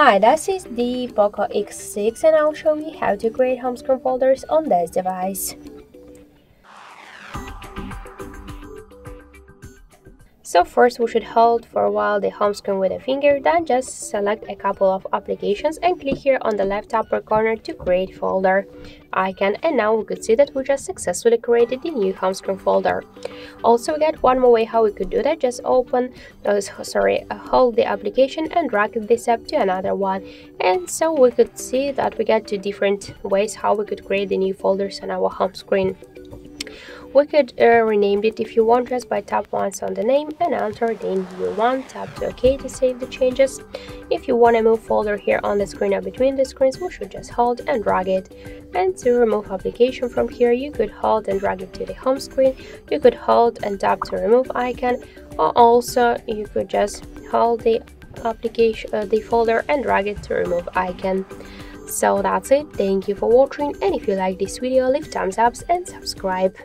Hi, this is the Poco X6 and I'll show you how to create home screen folders on this device. So first we should hold for a while the home screen with a finger, then just select a couple of applications and click here on the left upper corner to create folder icon and now we could see that we just successfully created the new home screen folder. Also we got one more way how we could do that, just open, uh, sorry, uh, hold the application and drag this up to another one and so we could see that we got two different ways how we could create the new folders on our home screen. We could uh, rename it if you want just by tap once on the name and enter the new one, tap to OK to save the changes. If you want to move folder here on the screen or between the screens, we should just hold and drag it. And to remove application from here, you could hold and drag it to the home screen. You could hold and tap to remove icon or also you could just hold the application uh, the folder and drag it to remove icon. So that's it, thank you for watching and if you like this video leave thumbs up and subscribe.